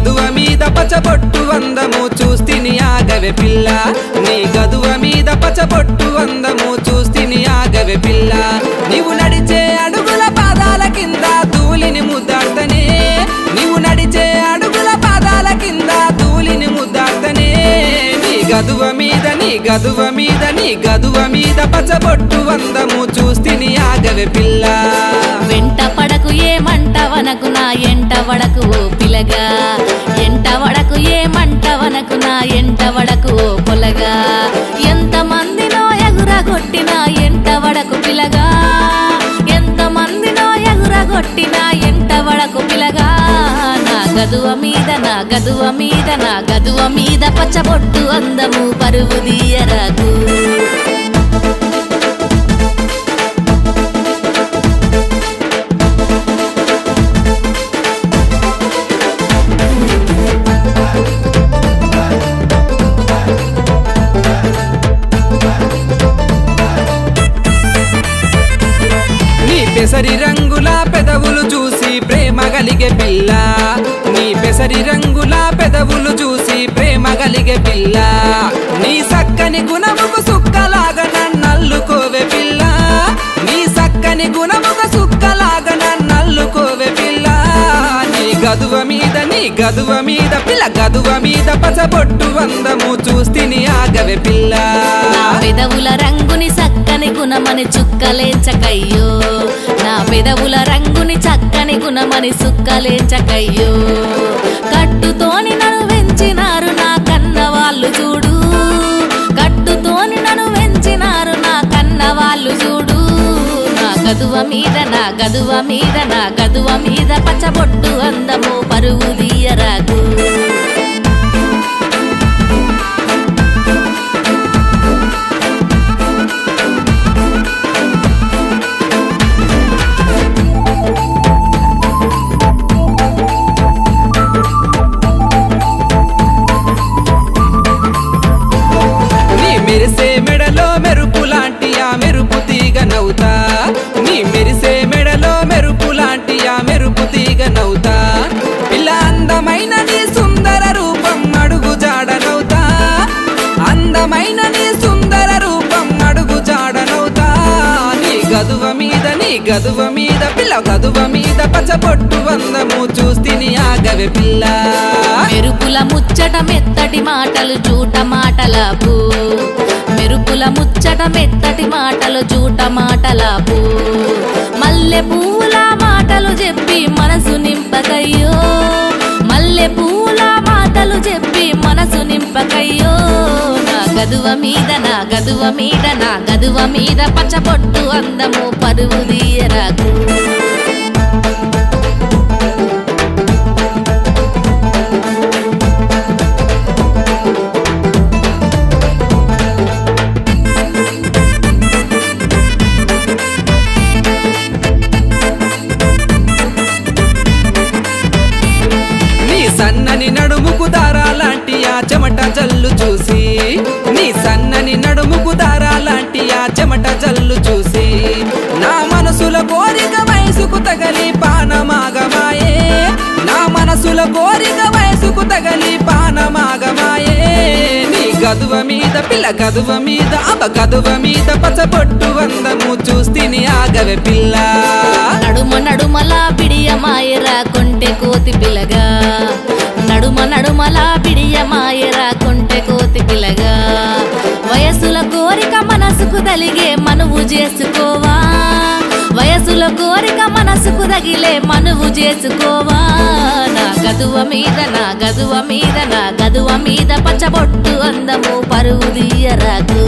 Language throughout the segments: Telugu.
గదువ మీద పచ్చబొట్టు అందము చూస్తిని ఆగవే పిల్ల. నీ గదువ మీద పచ్చబొట్టు అందము చూస్తిని ఆగవే పిల్ల. నీవు నడిచే అడుగుల పాదాల కింద ధూళిని ముద్దాడతనే. నీవు నడిచే అడుగుల పాదాల కింద ధూళిని ముద్దాడతనే. నీ గదువ మీద నీ గదువ మీద నీ గదువ మీద పచ్చబొట్టు అందము చూస్తిని ఆగవే పిల్ల. వెంట పడకు ఏమంట వనకు నా ఎంట వడకు ఓ పిలగా. గదువ మీద నా గదువ మీద నా గదువ మీద పచ్చబొట్టు అందము పరువు తీయరాకు. పెసరి రంగుల పెదవులు చూసి ప్రేమ కలిగే పిల్ల. నీ రంగుల పెదవులు చూసి ప్రేమ కలిగే పిల్ల. నీ సక్కని గుణముకు సుక్కలాగా నన్నల్లుకోవే పిల్ల. నీ సక్కని గుణముకు సుక్కలాగా నన్నల్లుకోవే పిల్ల. నీ గదువ మీద నీ గదువ మీద పిల్ల గదువ మీద పసబొట్టు వందము చూస్తిని ఆగవే పిల్ల. పెదవుల రంగుని సక్కని గుణమని చుక్కలేంచకయ్యో. పెదవుల రంగుని చక్కని గుణమని సుక్కలేంచకయ్యో. కట్టుతోని నన్ను వెంచినారు నా కన్న వాళ్ళు చూడు. కట్టుతోని నన్ను వెంచినారు నా కన్న వాళ్ళు చూడు. నా గదువ మీద నా గదువ మీద నా గదువ మీద పచ్చబొట్టు అందము పరువు తీయరాకు. గదువ మీద పిల్ల గదువ మీద పచ్చబొట్టు వందము చూస్తిని ఆగవే పిల్ల. మెరుపుల ముచ్చట మెత్తటి మాటలు జూట మాటలాపు. మెరుపుల ముచ్చట మెత్తటి మాటలు జూట మాటలాపు. మల్లె పూల మాటలు చెప్పి మనసు నింపకయ్యో. మల్లె పూల మాటలు చెప్పి మనసు నింపకయ్యో. నా గదువ మీద నా గదువ మీద నా గదువ మీద పచ్చబొట్టు అందము పరువు తీయరాకు. సన్నని నడుముకు దారాలాంటి ఆ చెమట జల్లు చూసి నీ సన్నని నడుముకు దారాలాంటి ఆ చెమట జల్లు చూసి నా మనసుల కోరిక వయసుకు తగలి పానమాగమాయే. నా మనసుల కోరిక వయసుకు తగలి పానమాగమాయే. నీ గదువ మీద పిల్ల గదువ మీద అబ గదువ మీద పచ్చబొట్టు వందము చూస్తిని ఆగవే పిల్ల. కలిగే మనువు చేసుకోవా? వయసుల కోరిక మనసుకు తగిలే మనువు చేసుకోవా? నా గదువ మీద నా గదువ మీద నా గదువ మీద పచ్చబొట్టు అందము పరువు తీయరాకు.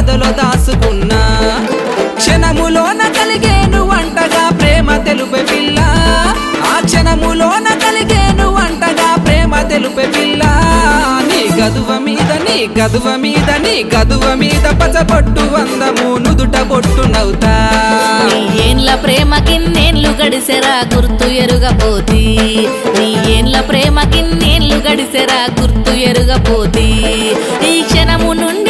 ఎదలో దాసుకున్నా. క్షణములోన కలిగేను వంటగా ప్రేమ తెలుపే పిల్ల. ఆ క్షణములోన కలిగేను వంటగా ప్రేమ తెలుపే పిల్ల. నీ గదువ మీద నీ గదువ మీద నీ గదువ మీద పచ్చబొట్టు వందము నుదుట బొట్టు నవ్వుతా. నీ ఏండ్ల ప్రేమ కిన్నేళ్ళు గడిసెరా గుర్తు ఎరుగపోతి నీ ఏండ్ల ప్రేమ కిన్నేళ్ళు గడిసెరా గుర్తు ఎరుగపోతి ఈ క్షణము నుండి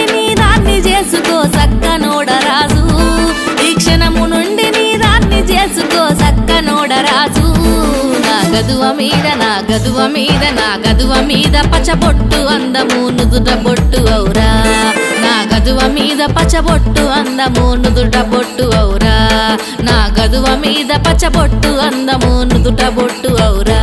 గదువ మీద నా గదువ మీద నా గదువ మీద పచ్చబొట్టు అందము నుదుట బొట్టు అవురా నా గదువ మీద పచ్చబొట్టు అందము నుదుట బొట్టు అవురా నా గదువ మీద పచ్చబొట్టు అందము నుదుట బొట్టు అవురా